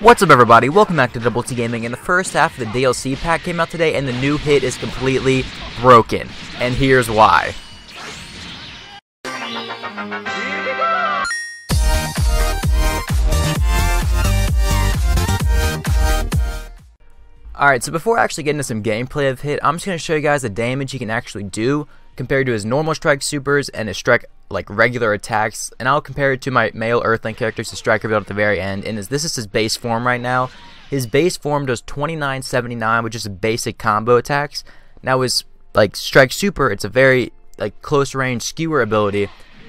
What's up everybody, welcome back to Double T Gaming, and the first half of the DLC pack came out today, and the new hit is completely broken, and here's why. Alright, so before I actually get into some gameplay of Hit, I'm just going to show you guys the damage he can actually do compared to his normal strike supers and his strike like regular attacks, and I'll compare it to my male Earthling characters, the striker build at the very end, and this is his base form right now. His base form does 2979, which is a basic combo attacks. Now his like strike super, it's a very like close range skewer ability.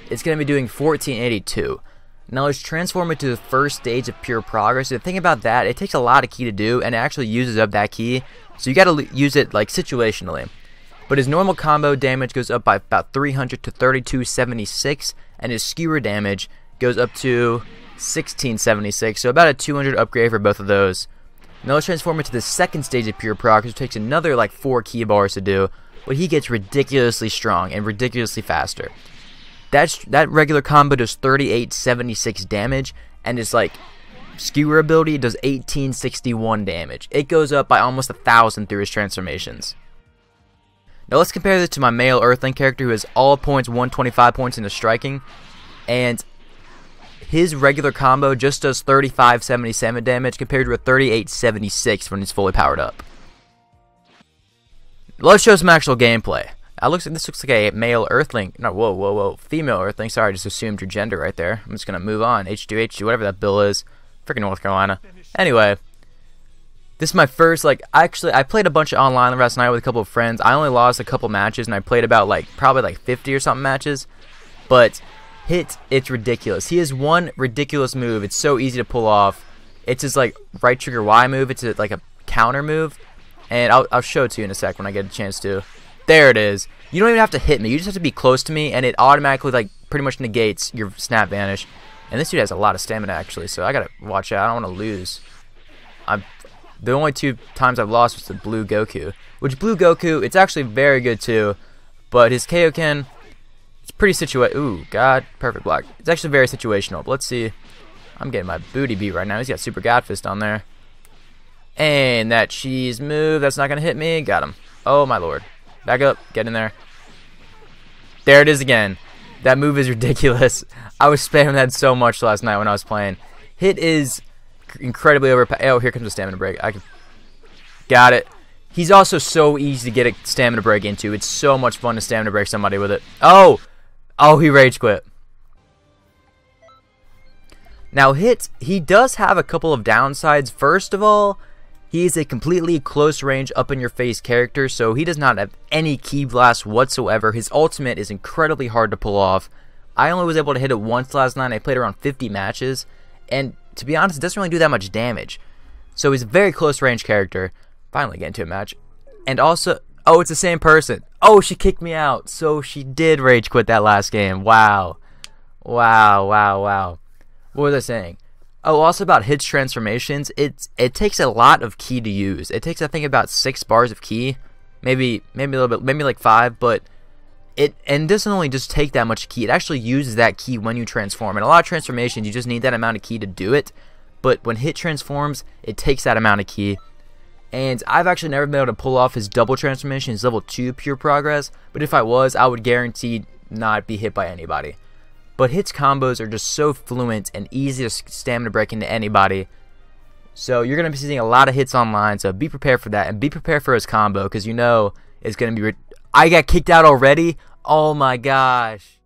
It's going to be doing 1482. Now let's transform it to the first stage of pure progress. The thing about that, it takes a lot of ki to do, and it actually uses up that ki. So you got to use it like situationally. But his normal combo damage goes up by about 300 to 3276, and his skewer damage goes up to 1676. So about a 200 upgrade for both of those. Now let's transform it to the second stage of pure progress, which takes another like four ki bars to do, but he gets ridiculously strong and ridiculously faster. That's that regular combo does 3876 damage, and his like skewer ability does 1861 damage. It goes up by almost a thousand through his transformations. Now let's compare this to my male Earthling character who has all points 125 points into striking, and his regular combo just does 3577 damage compared to a 3876 when he's fully powered up. Let's show some actual gameplay. I looks like this looks like a male Earthling. No, whoa, whoa, whoa, female Earthling. Sorry, I just assumed your gender right there. I'm just gonna move on. H2, H2, whatever that bill is. Freaking North Carolina. Anyway, this is my first like. Actually, I played a bunch of online last night with a couple of friends. I only lost a couple matches, and I played about like probably like 50 or something matches. But hit, it's ridiculous. He has one ridiculous move. It's so easy to pull off. It's his like right trigger Y move. It's like a counter move, and I'll I'll show it to you in a sec when I get a chance to. There it is. You don't even have to hit me. You just have to be close to me, and it automatically, like, pretty much negates your snap vanish. And this dude has a lot of stamina, actually, so I gotta watch out. I don't want to lose. I'm The only two times I've lost was the Blue Goku. Which, Blue Goku, it's actually very good, too. But his Kaioken, it's pretty situa- Ooh, God, perfect block. It's actually very situational. But let's see. I'm getting my booty beat right now. He's got Super God Fist on there. And that cheese move, that's not going to hit me. Got him. Oh, my lord. Back up. Get in there. There it is again. That move is ridiculous. I was spamming that so much last night when I was playing. Hit is incredibly overpowered. Oh, here comes a stamina break. I can... Got it. He's also so easy to get a stamina break into. It's so much fun to stamina break somebody with it. Oh! Oh, he rage quit. Now, Hit, he does have a couple of downsides. First of all, he is a completely close range up in your face character, so he does not have any ki blast whatsoever. His ultimate is incredibly hard to pull off. I only was able to hit it once last night. I played around 50 matches, and to be honest, it doesn't really do that much damage. So he's a very close range character. Finally get into a match. And also, oh, it's the same person. Oh, she kicked me out. So she did rage quit that last game. Wow. Wow, wow, wow. What was I saying? Oh, also about hits transformations, it's it takes a lot of ki to use. It takes I think about six bars of ki, maybe maybe a little bit, maybe like five, but it and doesn't only just take that much ki, It actually uses that ki when you transform. And a lot of transformations, you just need that amount of ki to do it. But when hit transforms, it takes that amount of ki. And I've actually never been able to pull off his double transformation, his level 2 pure progress. But if I was, I would guarantee not be hit by anybody. But hits combos are just so fluent and easy to stamina break into anybody. So you're going to be seeing a lot of hits online, so be prepared for that. And be prepared for his combo, because you know it's going to be... I got kicked out already? Oh my gosh.